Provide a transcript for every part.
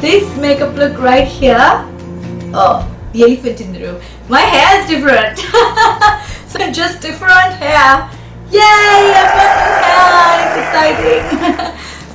this makeup look right here. Oh, the elephant in the room. My hair is different. so just different hair. Yay! I've got new hair. It's exciting.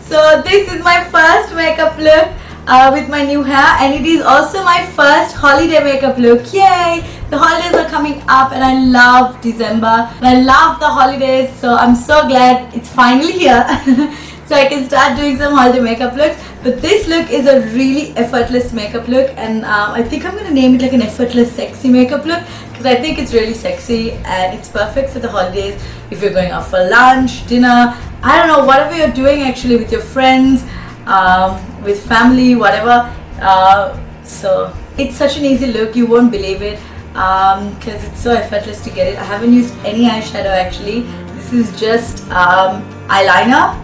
so this is my first makeup look. Uh, with my new hair and it is also my first holiday makeup look yay the holidays are coming up and I love December and I love the holidays so I'm so glad it's finally here so I can start doing some holiday makeup looks but this look is a really effortless makeup look and um, I think I'm gonna name it like an effortless sexy makeup look because I think it's really sexy and it's perfect for the holidays. If you're going out for lunch dinner I don't know whatever you're doing actually with your friends um, with family whatever uh, so it's such an easy look you won't believe it because um, it's so effortless to get it. I haven't used any eyeshadow actually. This is just um, eyeliner.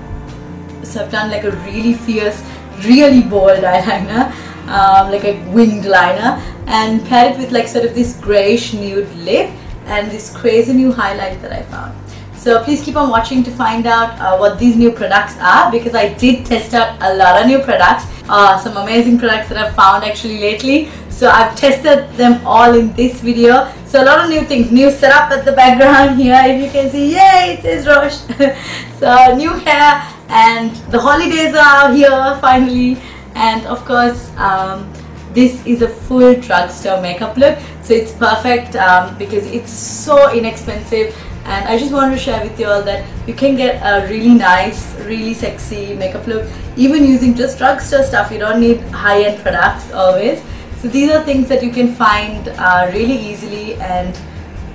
So I've done like a really fierce really bold eyeliner um, like a winged liner and paired it with like sort of this grayish nude lip and this crazy new highlight that I found so please keep on watching to find out uh, what these new products are because I did test out a lot of new products. Uh, some amazing products that I've found actually lately. So I've tested them all in this video. So a lot of new things, new setup at the background here. If you can see, yay, it says Rosh. so new hair and the holidays are here finally. And of course, um, this is a full drugstore makeup look. So it's perfect um, because it's so inexpensive and I just wanted to share with you all that you can get a really nice, really sexy makeup look even using just drugstore stuff. You don't need high-end products always. So these are things that you can find uh, really easily and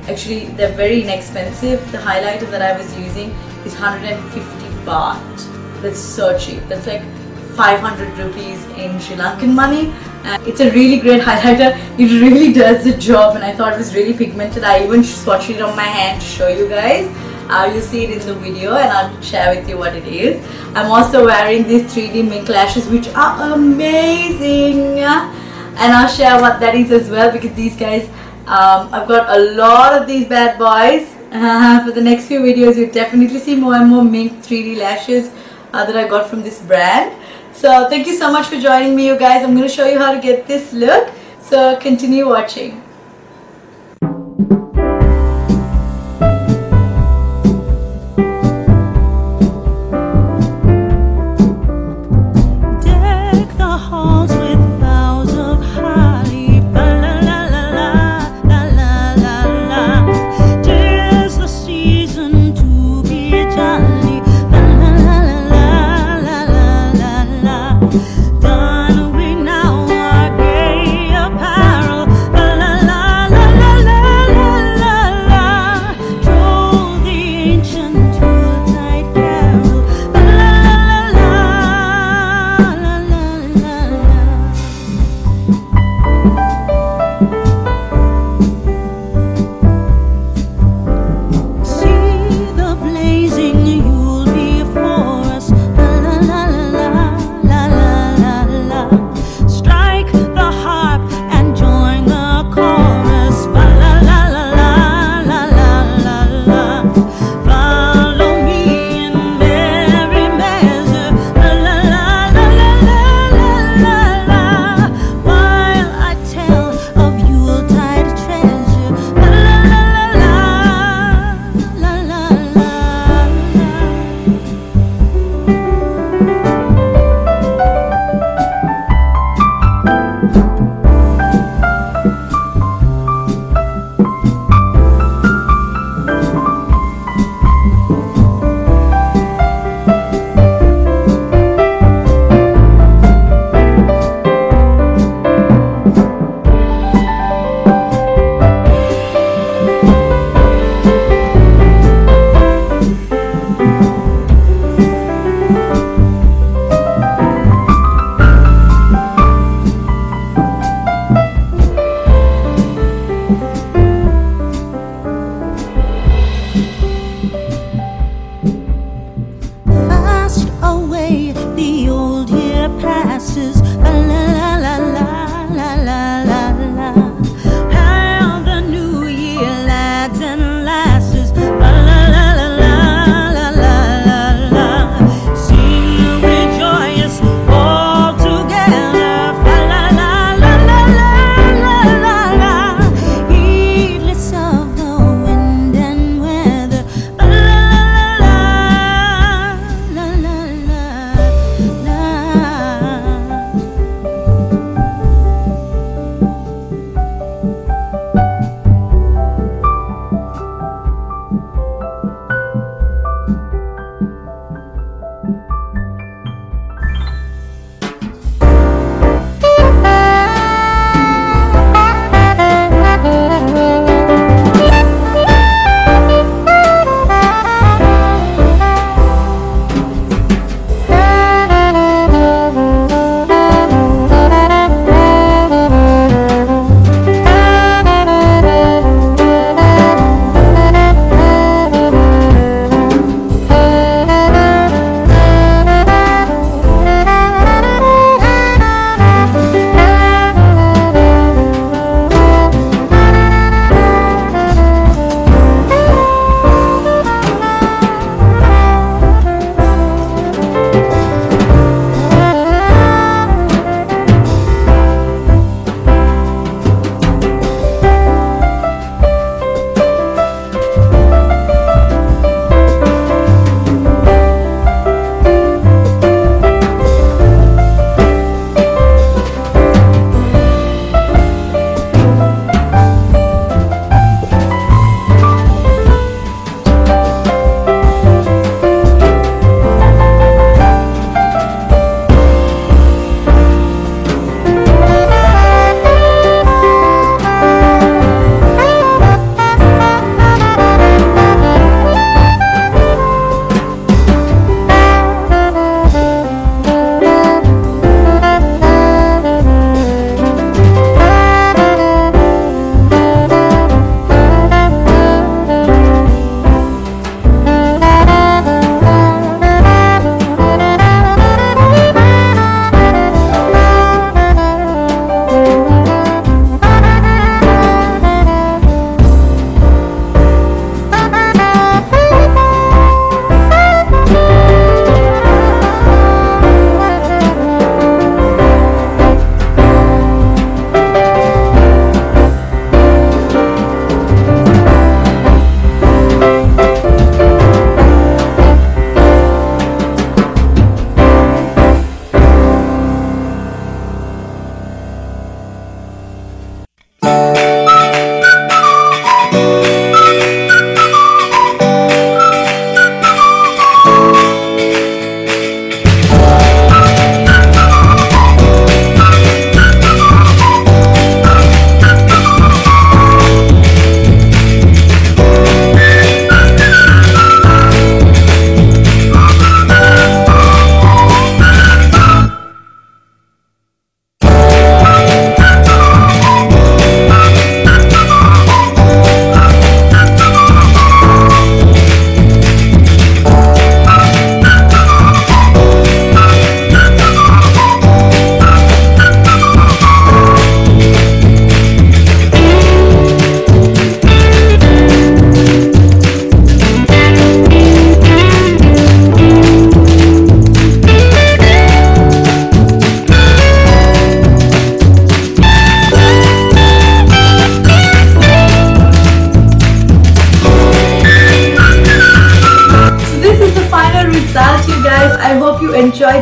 actually they're very inexpensive. The highlighter that I was using is 150 baht. That's so cheap. That's like 500 rupees in Sri Lankan money. It's a really great highlighter. It really does the job and I thought it was really pigmented. I even swatched it on my hand to show you guys. Uh, you'll see it in the video and I'll share with you what it is. I'm also wearing these 3D mink lashes which are amazing. And I'll share what that is as well because these guys um, I've got a lot of these bad boys uh, for the next few videos you'll definitely see more and more mink 3D lashes uh, that I got from this brand so thank you so much for joining me you guys. I'm going to show you how to get this look. So continue watching.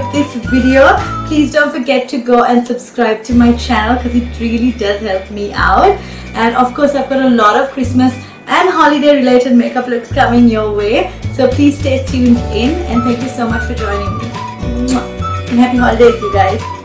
Video. Please don't forget to go and subscribe to my channel because it really does help me out. And of course, I've got a lot of Christmas and holiday related makeup looks coming your way. So please stay tuned in and thank you so much for joining me. And happy holidays, you guys.